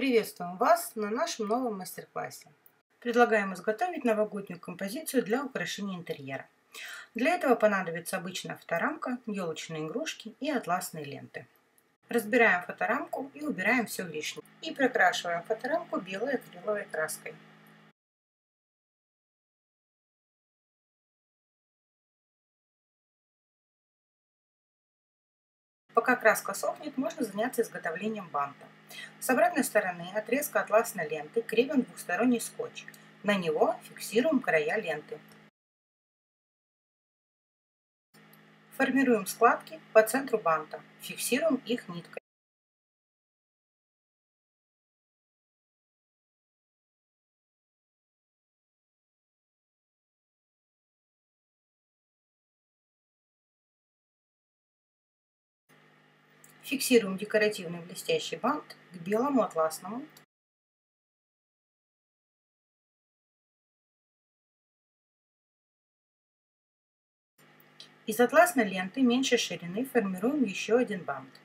Приветствуем вас на нашем новом мастер-классе. Предлагаем изготовить новогоднюю композицию для украшения интерьера. Для этого понадобится обычная фоторамка, елочные игрушки и атласные ленты. Разбираем фоторамку и убираем все лишнее. И прокрашиваем фоторамку белой акриловой краской. Пока краска сохнет, можно заняться изготовлением банта. С обратной стороны отрезка атласной ленты крепим двухсторонний скотч. На него фиксируем края ленты. Формируем складки по центру банта, фиксируем их ниткой. Фиксируем декоративный блестящий бант к белому атласному. Из атласной ленты меньшей ширины формируем еще один бант.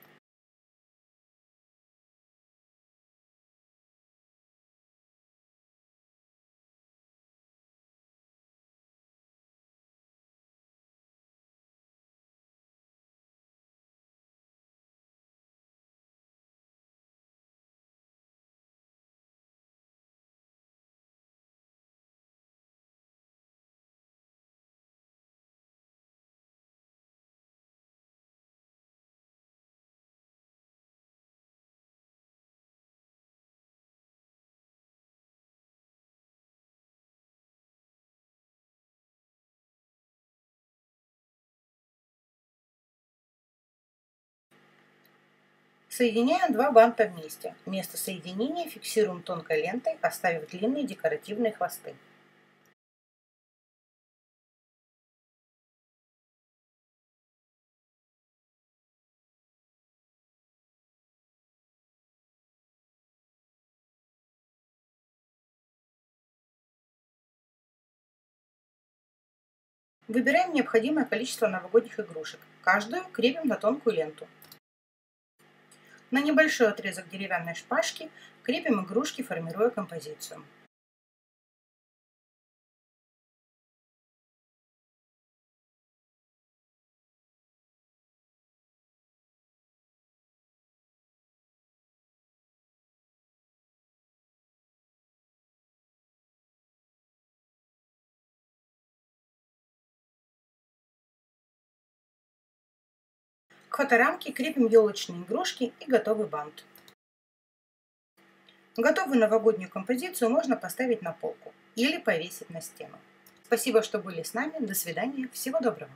Соединяем два банта вместе. Место соединения фиксируем тонкой лентой, оставив длинные декоративные хвосты. Выбираем необходимое количество новогодних игрушек. Каждую крепим на тонкую ленту. На небольшой отрезок деревянной шпажки крепим игрушки, формируя композицию. К фоторамке крепим елочные игрушки и готовый бант. Готовую новогоднюю композицию можно поставить на полку или повесить на стену. Спасибо, что были с нами. До свидания. Всего доброго.